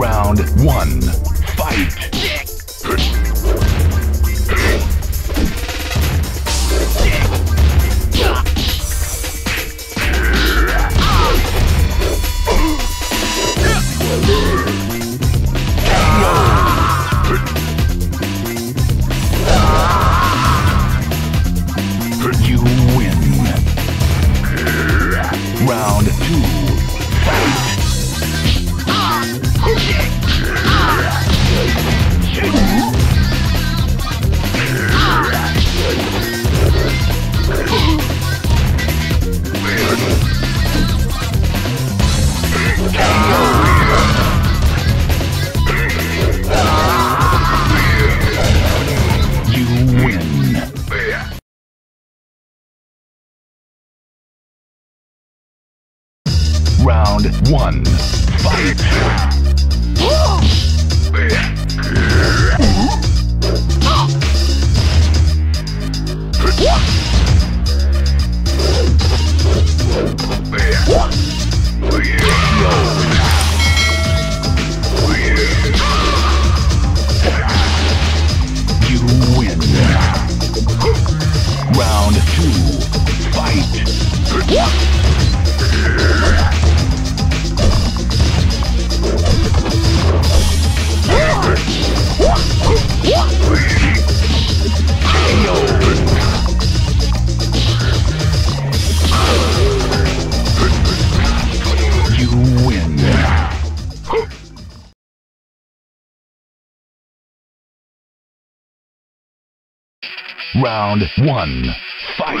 Round one. Fight. Round one. Fight. Round one. Fight.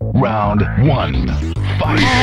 Round one. Fight.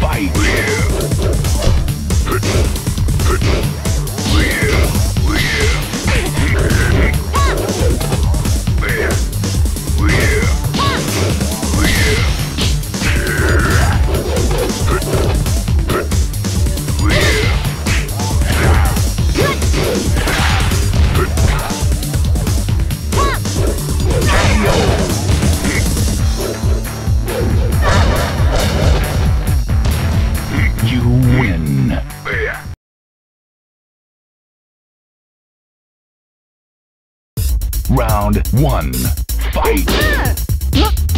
Fight. Round one. Fight.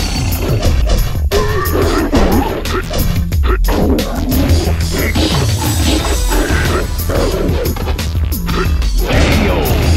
KO.